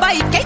Bye.